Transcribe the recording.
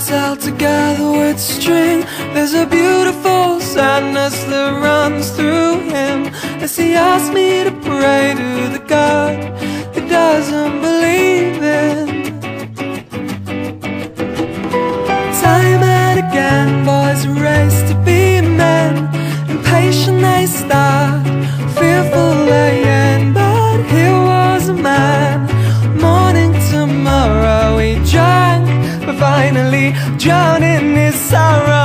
it's held together with string. There's a beautiful sadness that runs through him As he asks me to pray to the God who doesn't believe in Drowning in sorrow.